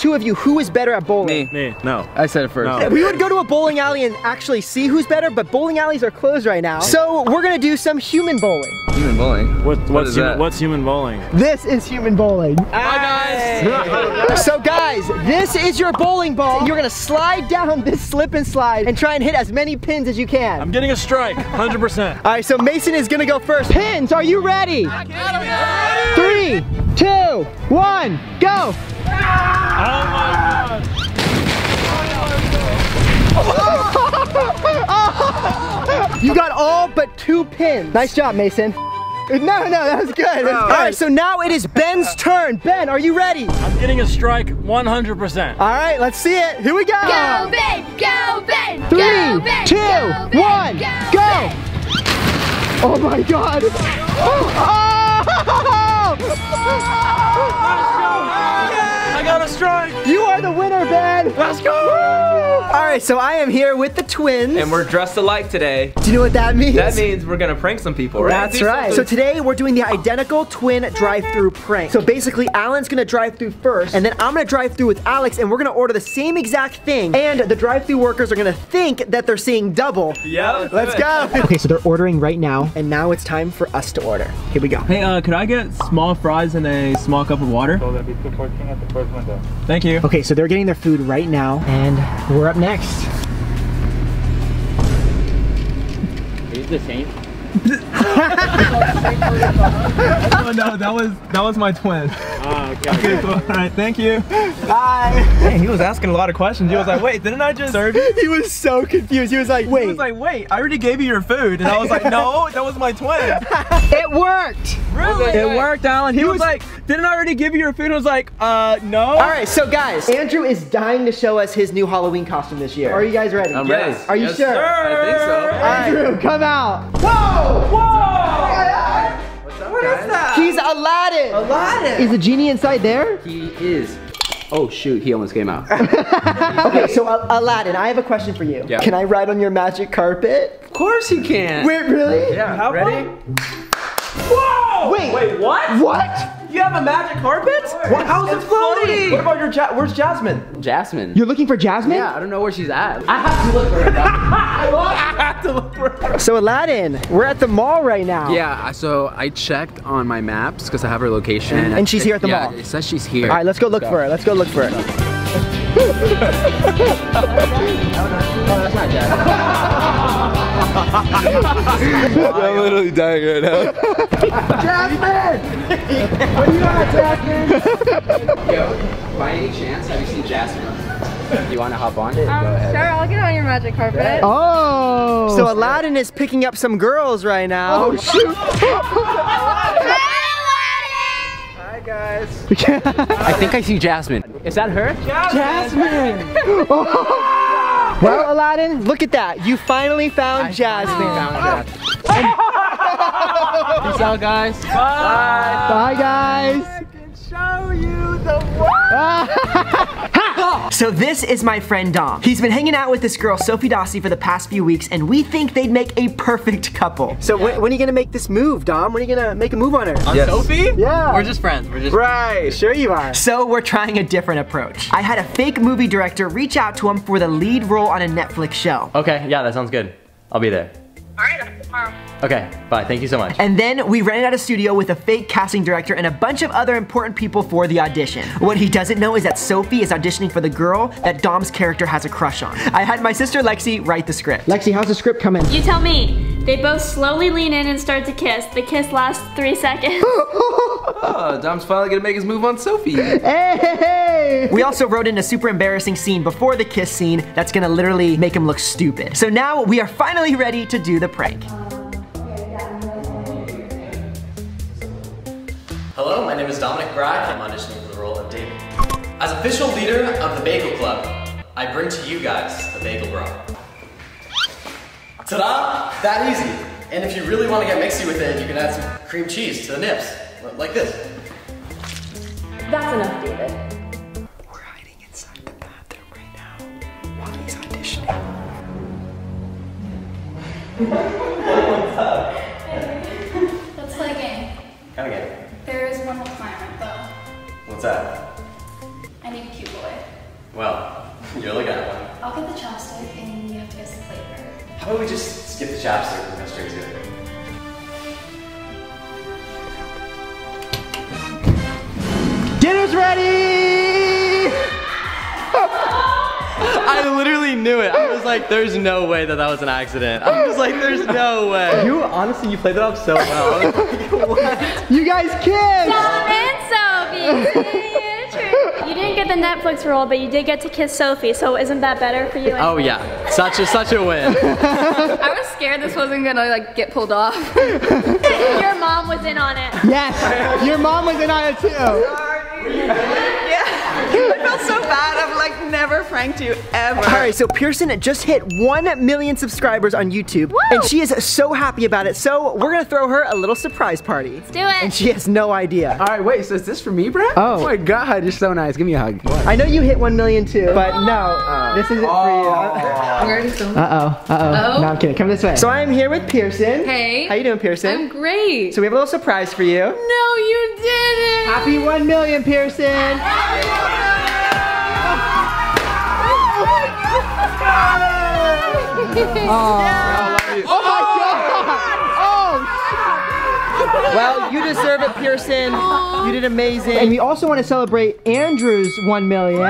two of you, who is better at bowling? Me. Me, no. I said it first. No. We would go to a bowling alley and actually see who's better, but bowling alleys are closed right now. So we're gonna do some human bowling. Human bowling. What, What what's, human, that? what's human bowling? This is human bowling. Bye guys. So guys, this is your bowling ball. You're gonna slide down this slip and slide and try and hit as many pins as you can. I'm getting a strike, 100%. All right, so Mason is gonna go first. Pins, are you ready? Three, two, one, go. Oh my god. You got all but two pins. Nice job, Mason. No, no, that was good. That was good. All right, so now it is Ben's turn. Ben, are you ready? I'm getting a strike 100%. All right, let's see it. Here we go. Go, Ben! Go, Ben! Three, go, Ben! two, go, Ben! one, go! go. Oh my God. Oh! I got a strike. You are the winner, Ben. Let's go. All right, so I am here with the twins. And we're dressed alike today. Do you know what that means? That means we're gonna prank some people, right? That's right. So today we're doing the identical twin drive-through prank. So basically, Alan's gonna drive through first, and then I'm gonna drive through with Alex, and we're gonna order the same exact thing. And the drive-through workers are gonna think that they're seeing double. yeah, Let's go. okay, so they're ordering right now, and now it's time for us to order. Here we go. Hey, uh, could I get small fries and a small cup of water? So that'd be 214 at the first window. Thank you. Okay, so they're getting their food right now, and we're up next next. Are the same? Oh no, that was that was my twin. Ah, okay. Okay, cool. All right, thank you. Bye. Hey, he was asking a lot of questions. He was like, "Wait, didn't I just serve you?" he was so confused. He was like, wait. He was like, "Wait, I already gave you your food," and I was like, "No, that was my twin." it worked. Really? It worked, Alan. He, was, like, "Didn't I already give you your food?" I was like, "Uh, no." All right, so guys, Andrew is dying to show us his new Halloween costume this year. Are you guys ready? I'm Yes. ready. Are you Yes, sure? sir. I think so. Andrew, come out. Whoa! Whoa! What is that? He's Aladdin. Aladdin. Is the genie inside there? He is. Oh shoot, he almost came out. Okay, so Al- Aladdin, I have a question for you. Yeah. Can I ride on your magic carpet? Of course you can. Wait, really? Yeah, ready? Whoa! Wait. Wait, what? What? You have a magic carpet? What? How's it floating? What about your ja- Where's Jasmine? Jasmine. You're looking for Jasmine? Yeah, I don't know where she's at. I have to look for her. I have to look for her. So Aladdin, we're at the mall right now. yeah, so I checked on my maps because I have her location. And she's here at the yeah, mall. It says she's here. All right, let's go look for her. Let's go look for her. I'm literally dying right now. Jasmine! what do you want, Jasmine? Yo, by any chance, have you seen Jasmine? You want to hop on? Um, Go ahead. Sure, I'll get on your magic carpet. Oh. So Aladdin is picking up some girls right now. Oh shoot. Hi guys. I think I see Jasmine. Is that her? Jasmine. well, Aladdin, look at that. You finally found Jasmine. Found Jasmine. Peace out, guys. Bye. Bye guys. So this is my friend Dom. He's been hanging out with this girl, Sophie Dossi, for the past few weeks, and we think they'd make a perfect couple. So when, when are you gonna make this move, Dom? When are you gonna make a move on her? On Sophie? Yeah. We're just friends. We're just Right, sure you are. So we're trying a different approach. I had a fake movie director reach out to him for the lead role on a Netflix show. Okay, yeah, that sounds good. I'll be there. Alright, tomorrow. Okay, bye. Thank you so much. And then we rented out a studio with a fake casting director and a bunch of other important people for the audition. What he doesn't know is that Sophie is auditioning for the girl that Dom's character has a crush on. I had my sister Lexi write the script. Lexi, how's the script coming? You tell me. They both slowly lean in and start to kiss. The kiss lasts three seconds. Oh, Dom's finally gonna make his move on Sophie. Hey! We also wrote in a super embarrassing scene before the kiss scene that's gonna literally make him look stupid. So now we are finally ready to do the prank. Hello, my name is Dominic Brack. I'm auditioning for the role of David. As official leader of the Bagel Club, I bring to you guys the Bagel Bra. Ta-da! That easy. And if you really want to get mixy with it, you can add some cream cheese to the nips, like this. That's enough, David. We're hiding inside the bathroom right now while he's auditioning. Let's play a game. Kind of game. There is one requirement though. What's that? I need a cute boy. Well, you're the at How about we just skip the chapstick and go straight to it? Dinner's ready! I literally knew it. I was like, there's no way that that was an accident. I was like, there's no way. You honestly, you played that up so well. You guys kiss! Dom and Sophie. You didn't get the Netflix role, but you did get to kiss Sophie. So isn't that better for you? Oh yeah, such a such a win. I was scared this wasn't gonna like get pulled off. Your mom was in on it. Yes! Your mom was in on it too! I felt so bad. I've like never pranked you ever. All right, so Pierson just hit 1 million subscribers on YouTube, and she is so happy about it. So we're gonna throw her a little surprise party. Let's do it. And she has no idea. All right, wait, so is this for me, Brett? Oh. my God, you're so nice. Give me a hug. I know you hit 1 million too, but no, this isn't for you. We're already filming. Uh oh, uh oh. No, I'm kidding. Come this way. So I am here with Pierson. Hey. How you doing, Pierson? I'm great. So we have a little surprise for you. No, you didn't. Happy 1 million, Pierson! Oh my god! Oh! Well, you deserve it, Pierson. You did amazing. And we also want to celebrate Andrew's 1 million.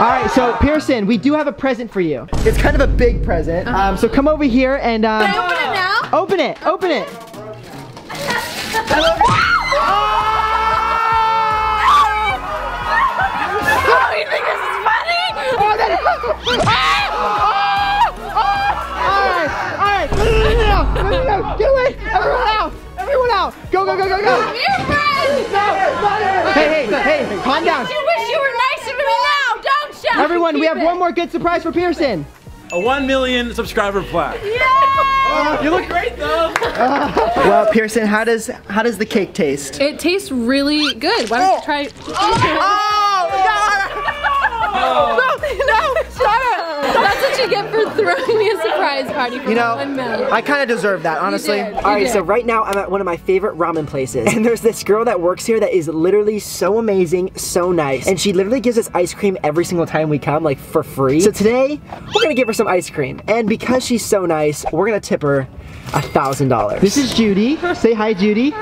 All right, so Pierson, we do have a present for you. It's kind of a big present. Um, so come over here and um, Can I open it now? open it. Open it. Get away. Everyone out. Everyone out. Go, go, go, go, go. Your friend. Hey, hey, hey, calm down. You wish you were nicer to me now. Don't shout. Everyone, we have it. one more good surprise for Pierson. A 1 million subscriber plaque. Yeah. You look great though. well, Pierson, how does how does the cake taste? It tastes really good. Why don't you try? Oh, oh, oh no, no, stop it. That's what you get for throwing me a surprise party for You know, one million. I kind of deserve that, honestly. did, you All right, did. so right now I'm at one of my favorite ramen places, and there's this girl that works here that is literally so amazing, so nice, and she literally gives us ice cream every single time we come, like for free. So today we're gonna give her some ice cream, and because she's so nice, we're gonna tip her a thousand dollars. This is Judy. Say hi, Judy.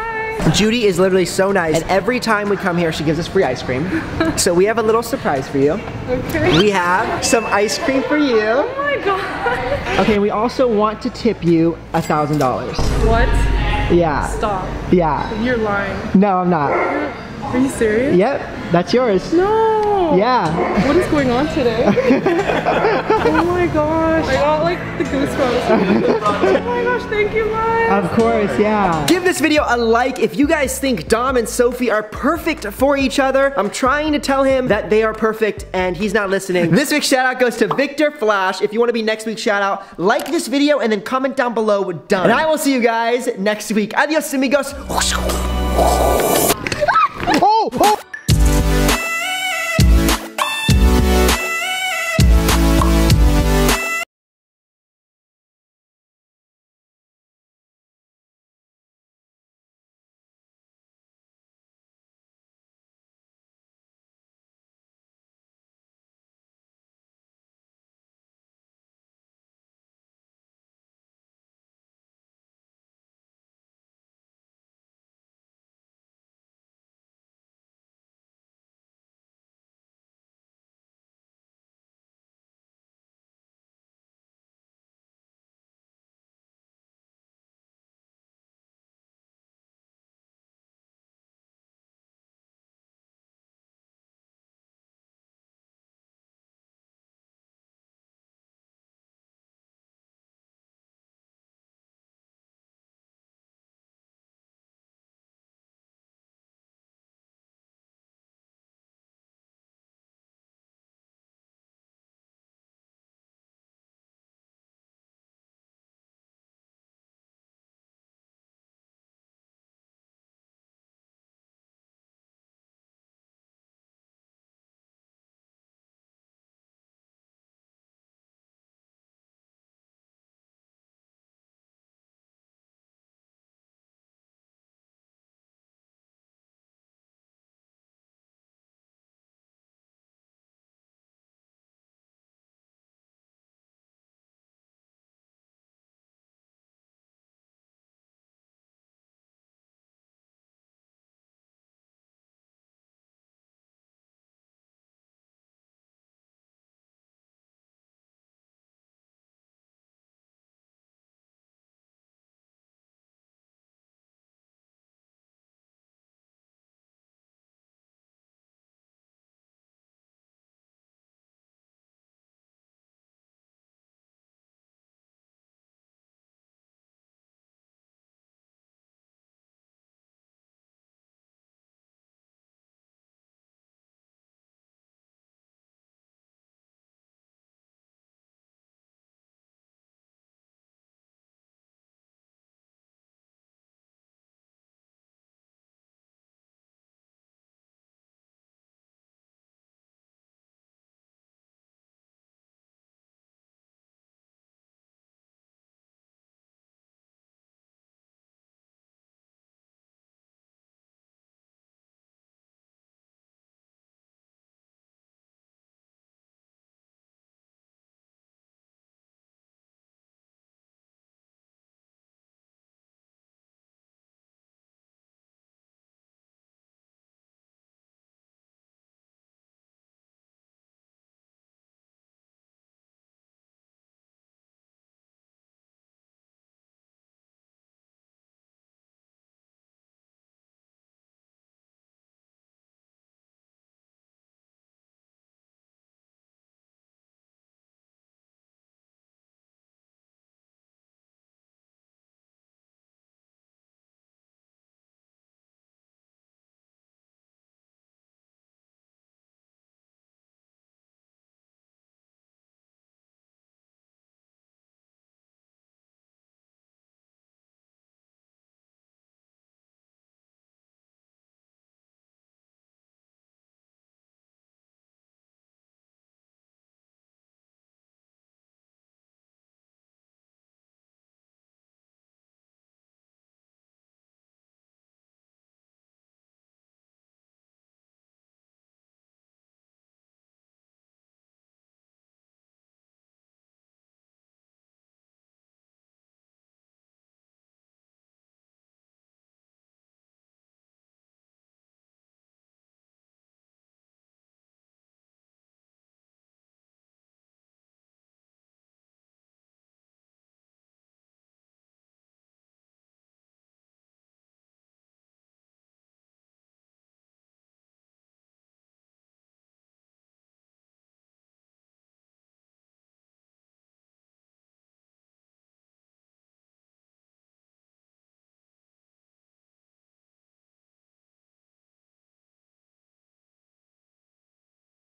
Judy is literally so nice, and every time we come here, she gives us free ice cream. so we have a little surprise for you. Okay. We have some ice cream for you. Oh my god. Okay, we also want to tip you a thousand dollars. What? Yeah. Stop. Yeah. You're lying. No, I'm not. Are you serious? Yep, that's yours. No. Yeah. What is going on today? oh my gosh. I got like the goosebumps. oh my gosh, thank you guys. Of course, yeah. Give this video a like if you guys think Dom and Sophie are perfect for each other. I'm trying to tell him that they are perfect and he's not listening. This week's shout out goes to Victor Flash. If you want to be next week's shout out, like this video and then comment down below done. And I will see you guys next week. Adios amigos. oh, oh.